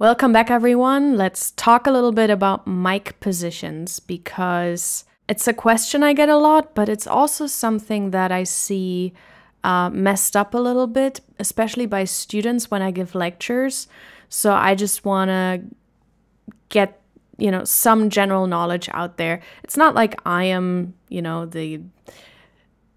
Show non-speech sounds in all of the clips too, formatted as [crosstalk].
Welcome back, everyone. Let's talk a little bit about mic positions because it's a question I get a lot, but it's also something that I see uh, messed up a little bit, especially by students when I give lectures. So I just want to get, you know, some general knowledge out there. It's not like I am, you know, the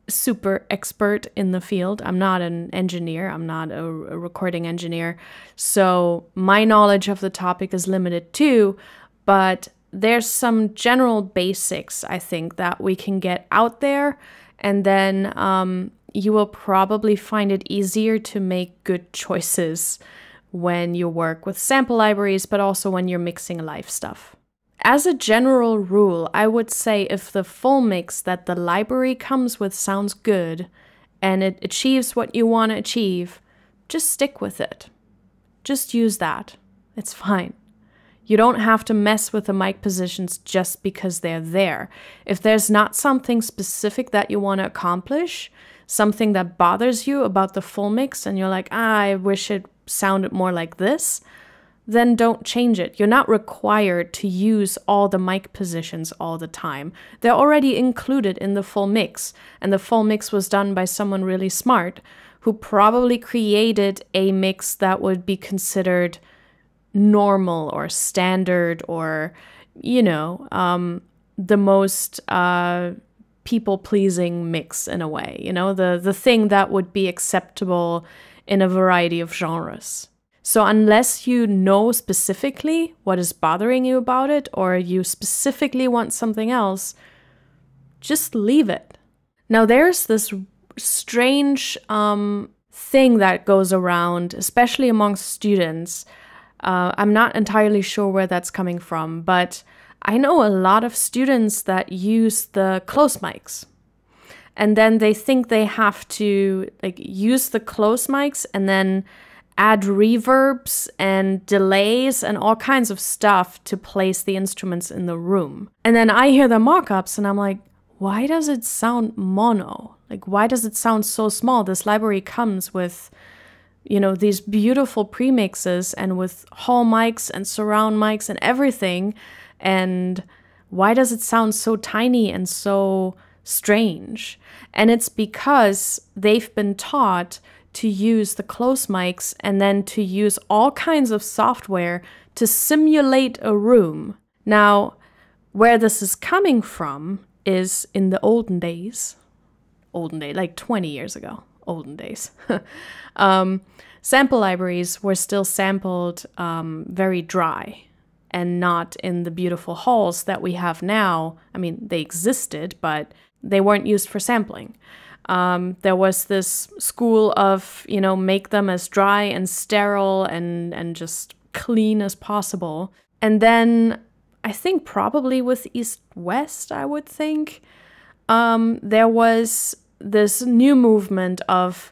super expert in the field. I'm not an engineer, I'm not a, a, recording engineer. So my knowledge of the topic is limited too, but there's some general basics I think that we can get out there, and then um, you will probably find it easier to make good choices when you work with sample libraries, but also when you're mixing live stuff. As a general rule, I would say if the full mix that the library comes with sounds good and it achieves what you want to achieve, just stick with it. Just use that. It's fine. You don't have to mess with the mic positions just because they're there. If there's not something specific that you want to accomplish, something that bothers you about the full mix, and you're like, ah, I wish it sounded more like this, then don't change it. You're not required to use all the mic positions all the time. They're already included in the full mix, and the full mix was done by someone really smart who probably created a mix that would be considered normal or standard or, you know, um, the most uh, people pleasing mix in a way, you know, the, the thing that would be acceptable in a variety of genres. So, unless you know specifically what is bothering you about it, or you specifically want something else, just leave it. Now, there's this strange um, thing that goes around, especially amongst students. Uh, I'm not entirely sure where that's coming from, but I know a lot of students that use the close mics. And then they think they have to like use the close mics and then add reverbs and delays and all kinds of stuff to place the instruments in the room. And then I hear the mock-ups and I'm like, why does it sound mono? Like why does it sound so small? This library comes with you know these beautiful premixes and with hall mics and surround mics and everything and why does it sound so tiny and so strange? And it's because they've been taught to use the close mics and then to use all kinds of software to simulate a room. Now, where this is coming from is in the olden days, olden day, like 20 years ago, olden days. [laughs] um, sample libraries were still sampled um, very dry and not in the beautiful halls that we have now. I mean, they existed, but they weren't used for sampling. Um, there was this school of, you know, make them as dry and sterile and, and just clean as possible. And then I think probably with East West, I would think, um, there was this new movement of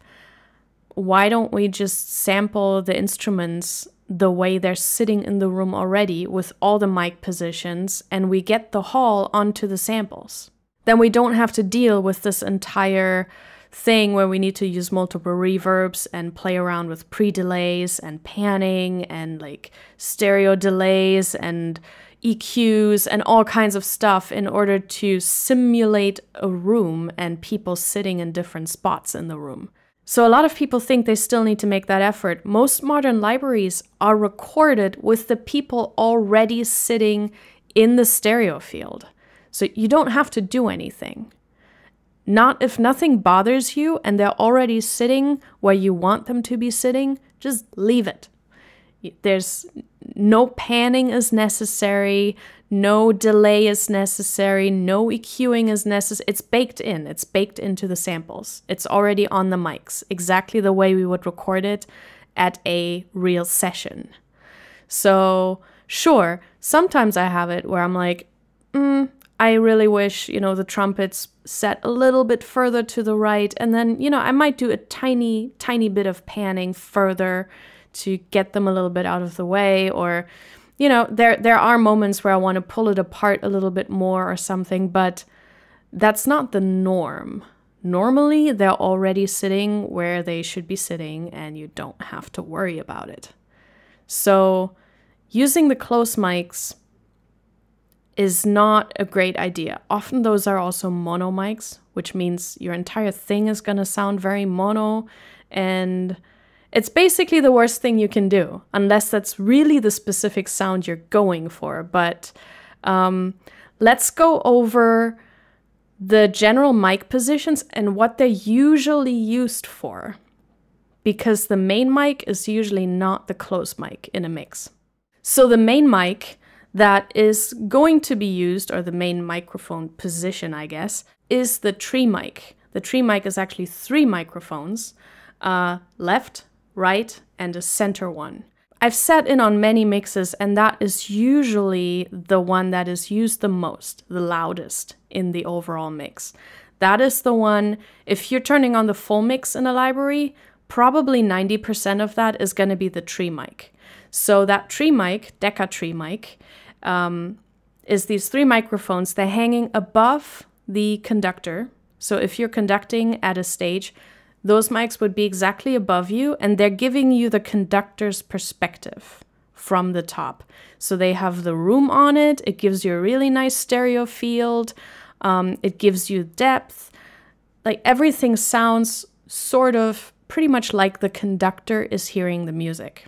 why don't we just sample the instruments the way they're sitting in the room already with all the mic positions and we get the hall onto the samples then we don't have to deal with this entire thing where we need to use multiple reverbs and play around with pre delays and panning and like stereo delays and EQs and all kinds of stuff in order to simulate a room and people sitting in different spots in the room. So, a lot of people think they still need to make that effort. Most modern libraries are recorded with the people already sitting in the stereo field. So you don't have to do anything. Not if nothing bothers you and they're already sitting where you want them to be sitting, just leave it. There's no panning is necessary, no delay is necessary, no EQing is necessary. It's baked in, it's baked into the samples. It's already on the mics, exactly the way we would record it at a real session. So, sure, sometimes I have it where I'm like, mm, I really wish, you know, the trumpets set a little bit further to the right. And then, you know, I might do a tiny, tiny bit of panning further to get them a little bit out of the way. Or, you know, there there are moments where I want to pull it apart a little bit more or something, but that's not the norm. Normally, they're already sitting where they should be sitting, and you don't have to worry about it. So, using the close mics is not a great idea. Often those are also mono mics, which means your entire thing is going to sound very mono and it's basically the worst thing you can do, unless that's really the specific sound you're going for. But um, let's go over the general mic positions and what they're usually used for. Because the main mic is usually not the close mic in a mix. So the main mic that is going to be used, or the main microphone position, I guess, is the tree mic. The tree mic is actually three microphones uh, left, right, and a center one. I've sat in on many mixes, and that is usually the one that is used the most, the loudest in the overall mix. That is the one, if you're turning on the full mix in a library, probably 90% of that is going to be the tree mic. So, that tree mic, Decca tree mic, um, is these three microphones. They're hanging above the conductor. So, if you're conducting at a stage, those mics would be exactly above you, and they're giving you the conductor's perspective from the top. So they have the room on it, it gives you a really nice stereo field, um, it gives you depth. Like everything sounds sort of pretty much like the conductor is hearing the music.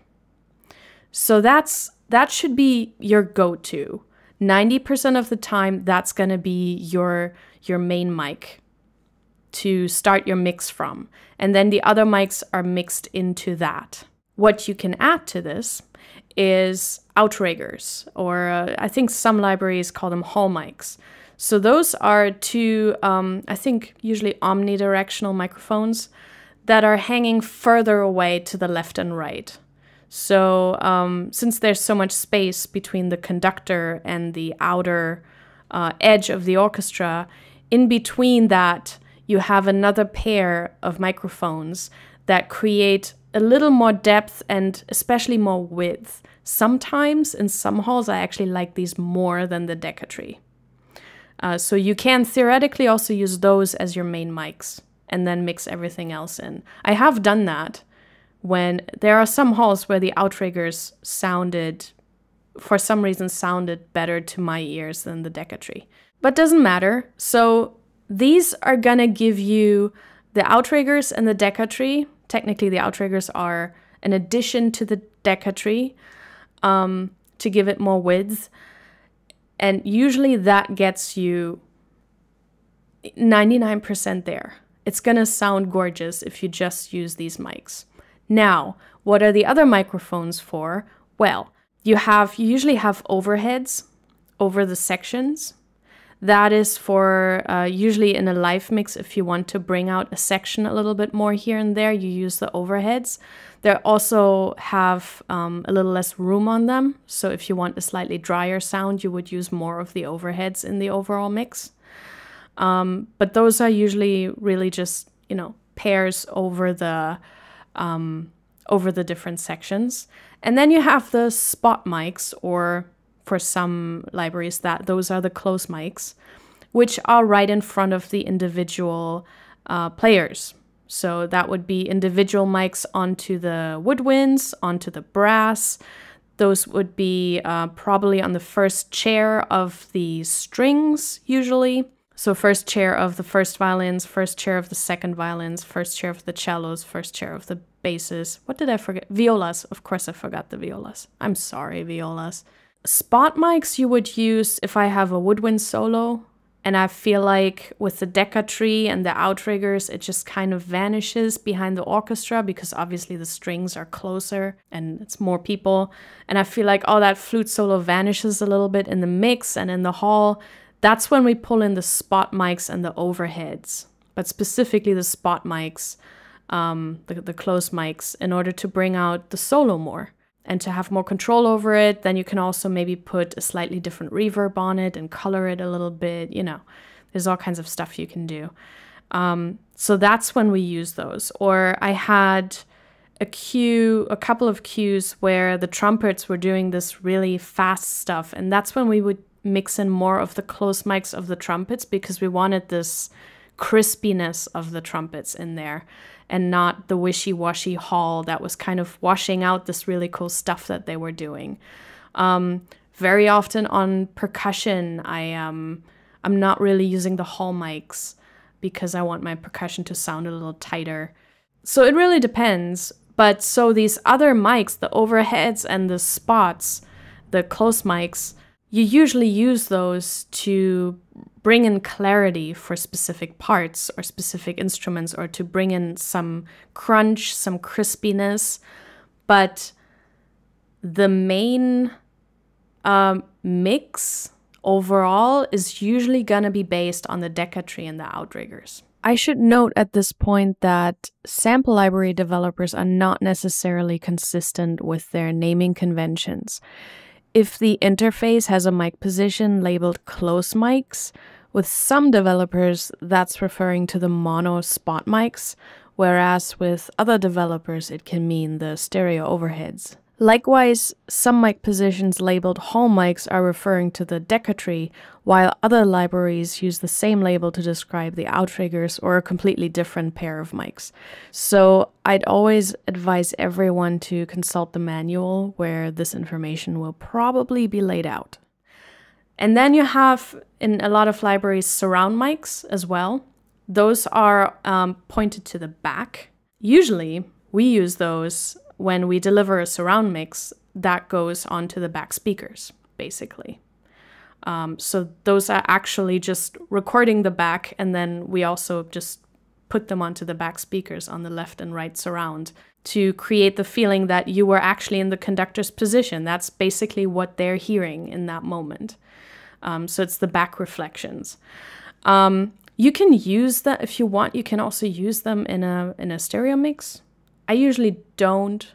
So that's that should be your go-to. 90% of the time that's going to be your your main mic to start your mix from. And then the other mics are mixed into that. What you can add to this is outriggers, or uh, I think some libraries call them hall mics. So those are two, um, I think, usually omnidirectional microphones that are hanging further away to the left and right. So um, since there's so much space between the conductor and the outer uh, edge of the orchestra, in between that, you have another pair of microphones that create a little more depth and especially more width. Sometimes in some halls, I actually like these more than the Decca tree. Uh, so you can theoretically also use those as your main mics and then mix everything else in. I have done that when there are some halls where the outriggers sounded, for some reason, sounded better to my ears than the Decca tree. But doesn't matter. So these are gonna give you the outriggers and the Decca tree. Technically, the outriggers are an addition to the Decca tree um, to give it more width. And usually that gets you 99% there. It's gonna sound gorgeous if you just use these mics. Now, what are the other microphones for? Well, you have you usually have overheads over the sections that is for uh, usually in a live mix, if you want to bring out a section a little bit more here and there, you use the overheads. They also have um, a little less room on them. So if you want a slightly drier sound, you would use more of the overheads in the overall mix. Um, but those are usually really just, you know, pairs over the um, over the different sections. And then you have the spot mics or for some libraries that those are the close mics, which are right in front of the individual uh, players. So that would be individual mics onto the woodwinds, onto the brass. Those would be uh, probably on the first chair of the strings, usually. So, first chair of the first violins, first chair of the second violins, first chair of the cellos, first chair of the basses. What did I forget? Violas. Of course, I forgot the violas. I'm sorry, violas spot mics you would use if I have a woodwind solo. And I feel like with the Decca tree and the outriggers, it just kind of vanishes behind the orchestra because obviously the strings are closer and it's more people. And I feel like all that flute solo vanishes a little bit in the mix and in the hall. That's when we pull in the spot mics and the overheads, but specifically the spot mics, um, the, the close mics, in order to bring out the solo more and to have more control over it, then you can also maybe put a slightly different reverb on it and color it a little bit. You know, there's all kinds of stuff you can do. Um, so that's when we use those. Or I had a cue, a couple of cues where the trumpets were doing this really fast stuff, and that's when we would mix in more of the close mics of the trumpets because we wanted this crispiness of the trumpets in there and not the wishy washy hall that was kind of washing out this really cool stuff that they were doing. Um, very often on percussion, I um, I'm not really using the hall mics because I want my percussion to sound a little tighter. So it really depends. But so these other mics, the overheads and the spots, the close mics, you usually use those to bring in clarity for specific parts or specific instruments or to bring in some crunch, some crispiness. But the main um, mix overall is usually going to be based on the Decca and the outriggers. I should note at this point that sample library developers are not necessarily consistent with their naming conventions. If the interface has a mic position labeled close mics, with some developers that's referring to the mono spot mics, whereas with other developers it can mean the stereo overheads. Likewise, some mic positions labeled hall mics are referring to the Decca tree, while other libraries use the same label to describe the outriggers or a completely different pair of mics. So I'd always advise everyone to consult the manual where this information will probably be laid out. And then you have in a lot of libraries surround mics as well. Those are um, pointed to the back. Usually, we use those when we deliver a surround mix, that goes onto the back speakers, basically. Um, so those are actually just recording the back, and then we also just put them onto the back speakers on the left and right surround to create the feeling that you were actually in the conductor's position. That's basically what they're hearing in that moment. Um, so it's the back reflections. Um, you can use that if you want. You can also use them in a in a stereo mix. I usually don't,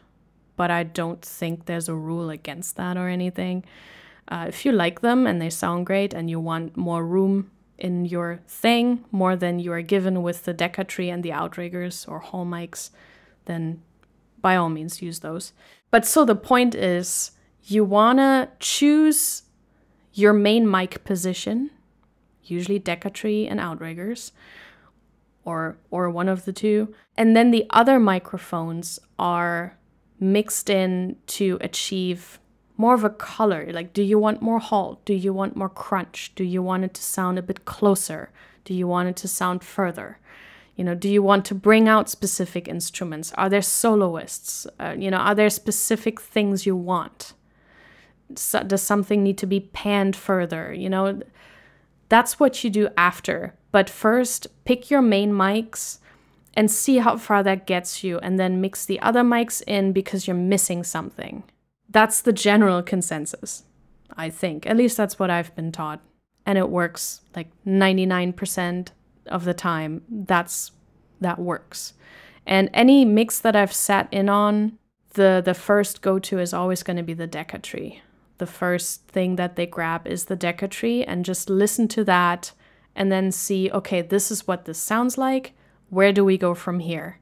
but I don't think there's a rule against that or anything. Uh, if you like them and they sound great and you want more room in your thing, more than you are given with the Decca tree and the outriggers or hall mics, then by all means use those. But so the point is, you wanna choose your main mic position, usually Decca tree and outriggers, or or one of the two. And then the other microphones are mixed in to achieve more of a color. Like do you want more halt? Do you want more crunch? Do you want it to sound a bit closer? Do you want it to sound further? You know, do you want to bring out specific instruments? Are there soloists? Uh, you know, are there specific things you want? So, does something need to be panned further? You know, that's what you do after but first, pick your main mics and see how far that gets you, and then mix the other mics in because you're missing something. That's the general consensus, I think. At least that's what I've been taught. And it works like 99% of the time. That's that works. And any mix that I've sat in on, the the first go-to is always going to be the Decca tree. The first thing that they grab is the Decca tree and just listen to that and then see, okay, this is what this sounds like. Where do we go from here?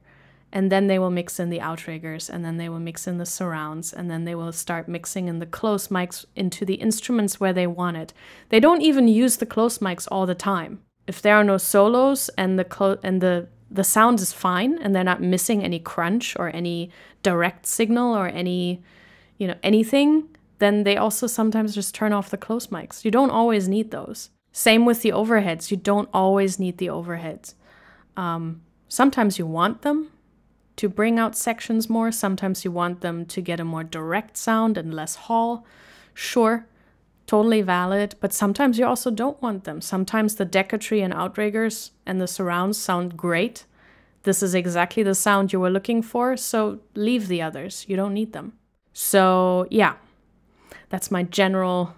And then they will mix in the outriggers, and then they will mix in the surrounds, and then they will start mixing in the close mics into the instruments where they want it. They don't even use the close mics all the time. If there are no solos and the and the the sound is fine and they're not missing any crunch or any direct signal or any you know anything, then they also sometimes just turn off the close mics. You don't always need those. Same with the overheads. You don't always need the overheads. Um, sometimes you want them to bring out sections more. Sometimes you want them to get a more direct sound and less hall. Sure, totally valid. But sometimes you also don't want them. Sometimes the Decca tree and outriggers and the surrounds sound great. This is exactly the sound you were looking for, so leave the others. You don't need them. So, yeah, that's my general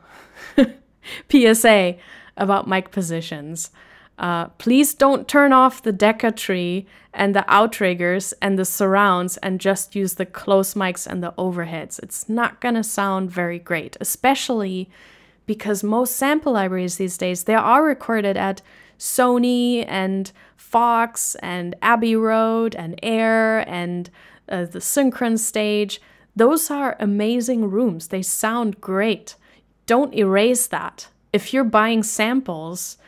[laughs] PSA about mic positions. Uh, please don't turn off the Decca tree and the outriggers and the surrounds and just use the close mics and the overheads. It's not going to sound very great, especially because most sample libraries these days, they are recorded at Sony and Fox and Abbey Road and Air and uh, the Synchron stage. Those are amazing rooms. They sound great. Don't erase that if you're buying samples,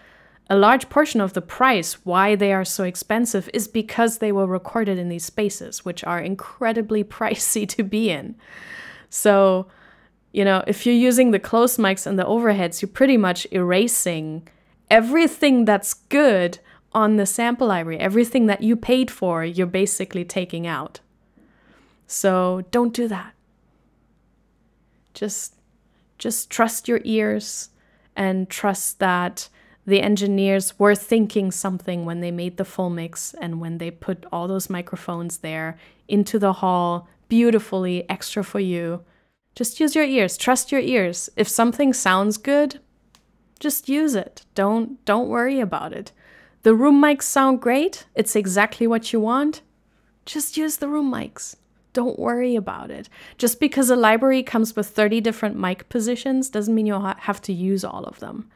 a large portion of the price, why they are so expensive, is because they were recorded in these spaces, which are incredibly [laughs] pricey to be in. So You know, if you're using the close mics and the overheads, you're pretty much erasing everything that's good on the sample library. Everything that you paid for, you're basically taking out. So don't do that. Just just trust your ears and trust that the engineers were thinking something when they made the full mix and when they put all those microphones there into the hall beautifully extra for you. Just use your ears, trust your ears. If something sounds good, just use it. Don't don't worry about it. The room mics sound great. It's exactly what you want. Just use the room mics. Don't worry about it. Just because a library comes with 30 different mic positions doesn't mean you'll have to use all of them.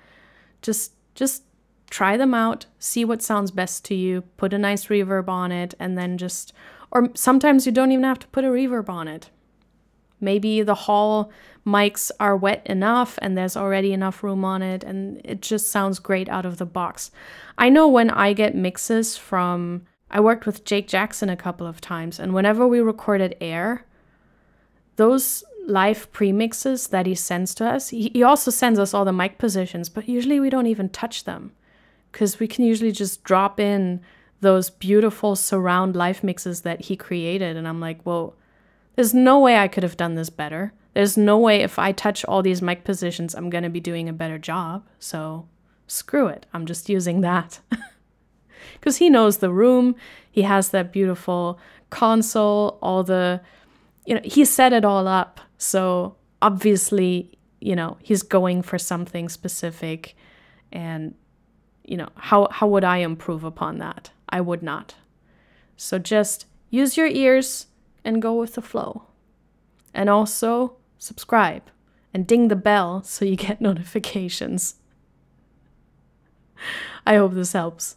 Just just try them out, see what sounds best to you, put a nice reverb on it and then just or sometimes you don't even have to put a reverb on it. Maybe the hall mics are wet enough and there's already enough room on it and it just sounds great out of the box. I know when I get mixes from I worked with Jake Jackson a couple of times, and whenever we recorded air, those live premixes that he sends to us, he, also sends us all the mic positions, but usually we don't even touch them because we can usually just drop in those beautiful surround live mixes that he created. And I'm like, well, there's no way I could have done this better. There's no way if I touch all these mic positions, I'm going to be doing a better job. So screw it. I'm just using that. [laughs] because he knows the room. He has that beautiful console, all the, you know, he set it all up. So obviously, you know, he's going for something specific. And, you know, how, how would I improve upon that? I would not. So just use your ears and go with the flow. And also subscribe and ding the bell so you get [laughs] notifications. I hope this helps.